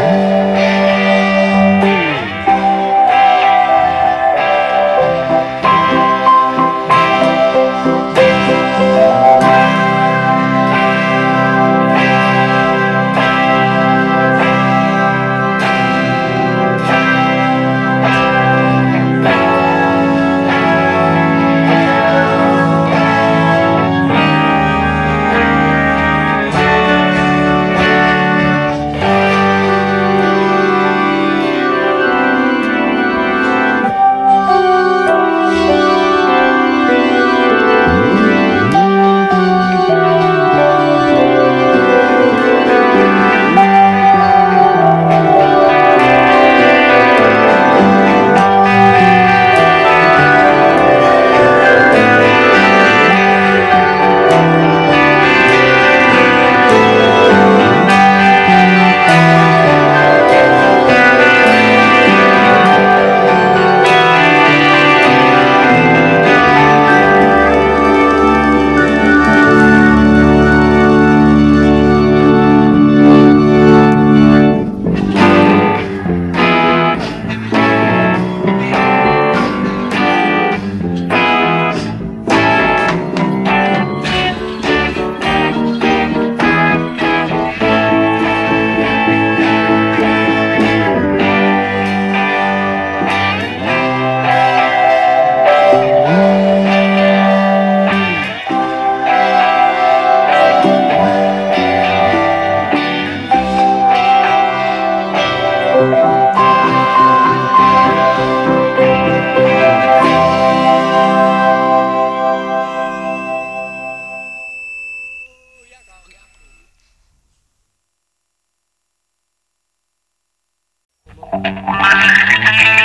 Yeah. Gracias.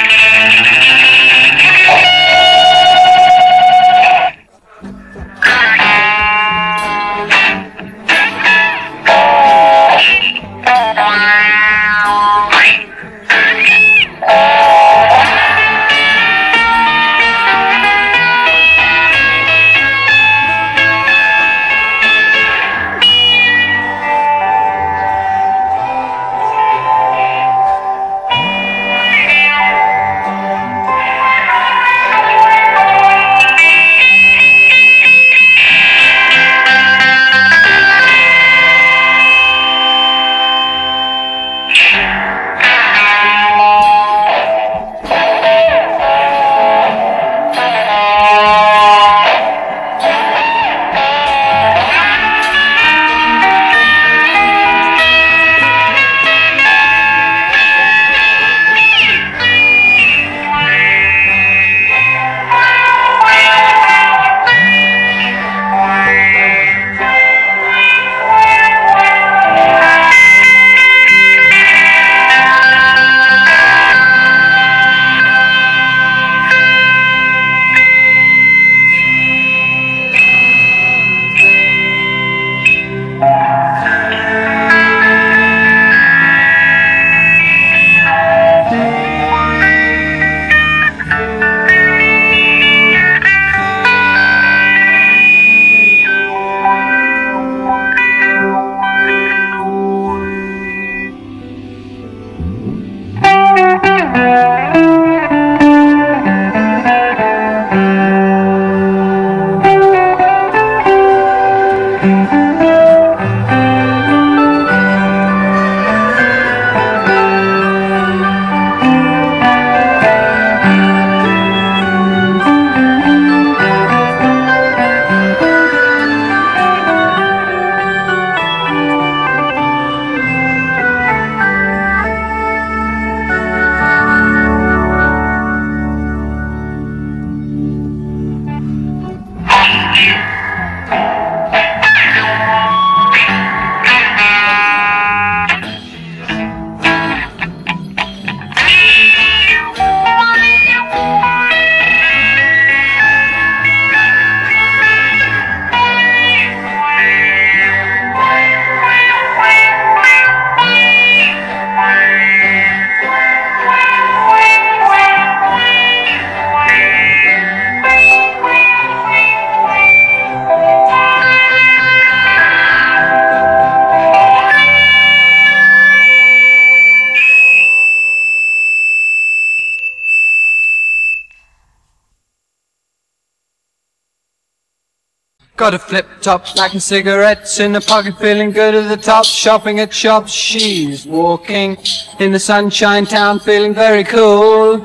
Got a flip top, packing cigarettes in a pocket, feeling good at the top. Shopping at shops, she's walking in the sunshine town, feeling very cool.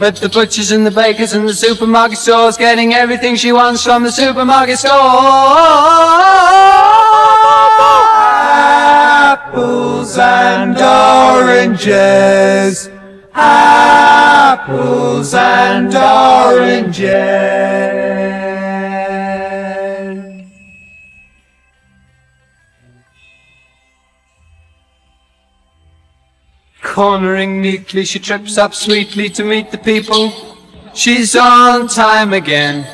But the butchers and the bakers and the supermarket stores getting everything she wants from the supermarket store. Apples and oranges. Apples and oranges. Cornering neatly, she trips up sweetly to meet the people. She's on time again.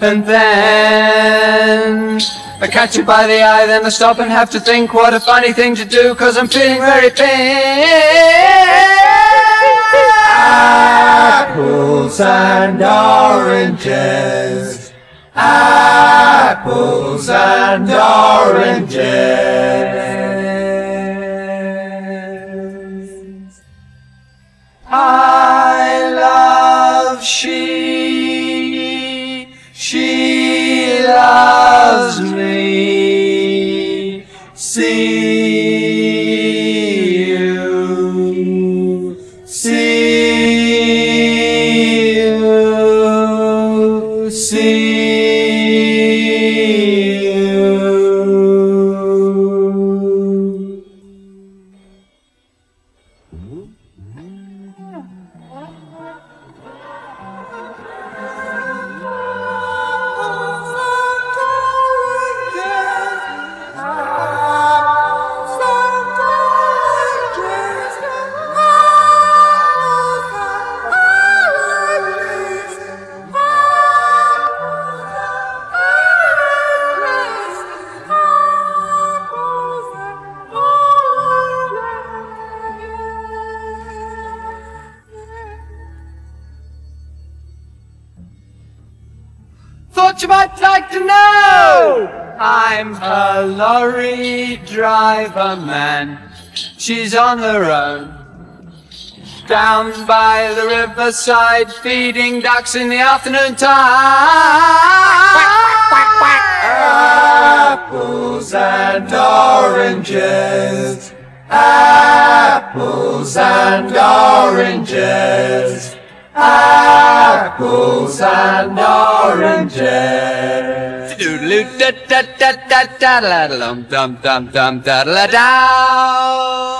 And then I catch her by the eye, then I stop and have to think what a funny thing to do, cause I'm feeling very pink. Apples and oranges. Apples and oranges. Like to know. I'm a lorry driver man. She's on her own. Down by the riverside, feeding ducks in the afternoon time. Apples and oranges. Apples and oranges. Apples and oranges. Doodaloo da da da da da da da da da.